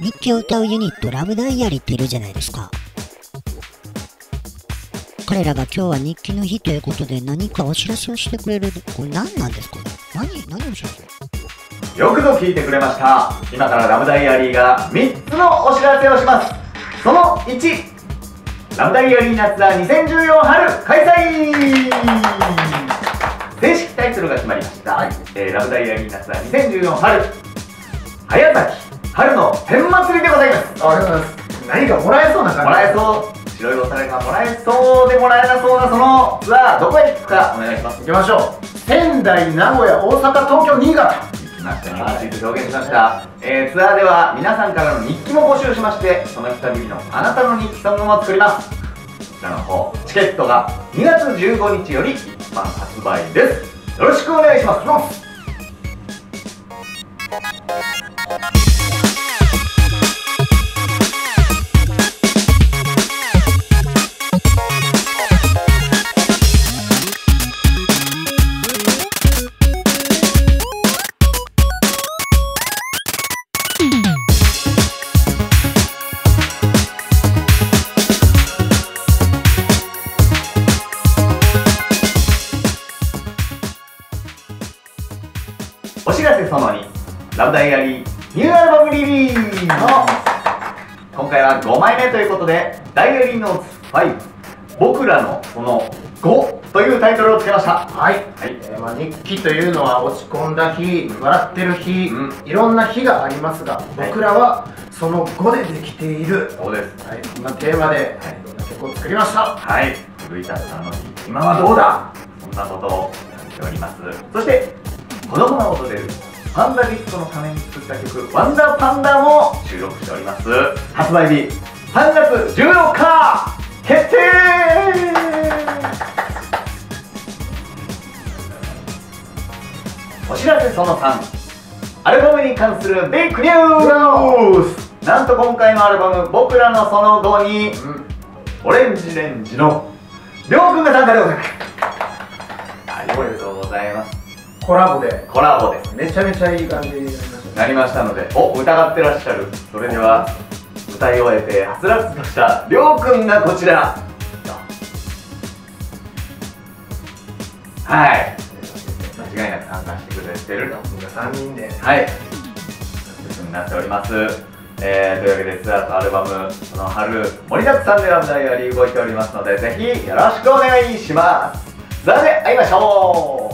日記を歌うユニットラブダイアリーっているじゃないですか。彼らが今日は日記の日ということで何かお知らせをしてくれる。これ何なんですか？ね何、何をしますよくぞ聞いてくれました。今からラブダイアリーが3つのお知らせをします。その1ラブダイアリー夏ツ2014春開催。正式タイトルが決まりました、はい、えー、ラブダイアリー夏ツ2014春天祭りでございます。ありがとうございます。何かもらえそうな感じ。もらえそう。白いお皿がもらえそうでもらえなそうなそのツアーどこへ行くかお願いします。行きましょう。仙台名古屋大阪東京新潟。ました日本地図表現しました、えー、ツアーでは皆さんからの日記も募集しましてその日旅のあなたの日記ソングも作ります。こちらの方チケットが2月15日より一般発売です。よろしくお願いしますお知らせその2ラブダイアリーニューアルバムリリース今回は5枚目ということで「ダイアリーノーツ5僕らのその5」というタイトルをつけました。はい、はい。えー、まあ、日記というのは落ち込んだ日笑ってる日、うん、いろんな日がありますが、僕らはその5でできている。そうです、はい、こんなテーマで、はい、曲を作りました。はい。古田さんの今はどうだ？そんなことをやっております。そして子供が踊れるパンダリストのために作った曲「ワンダーパンダ」も収録しております。発売日3月14日決定!お知らせその3アルバムに関するビッグニュース。なんと今回のアルバム「僕らのその後に」うん、オレンジレンジのりょうくんが参加でございます。ありがとうございますコラボで。コラボですめちゃめちゃいい感じになりました、ね、なりましたのでお疑ってらっしゃる。それでは歌い終えてはつらつとしたりょうくんがこちら。はい。間違いなく参加してくれてる。と3人で。はい。になっております。えー、というわけでツアーとアルバムその春盛りだくさんでラブダイアリー動いておりますのでぜひよろしくお願いします。それで会いましょう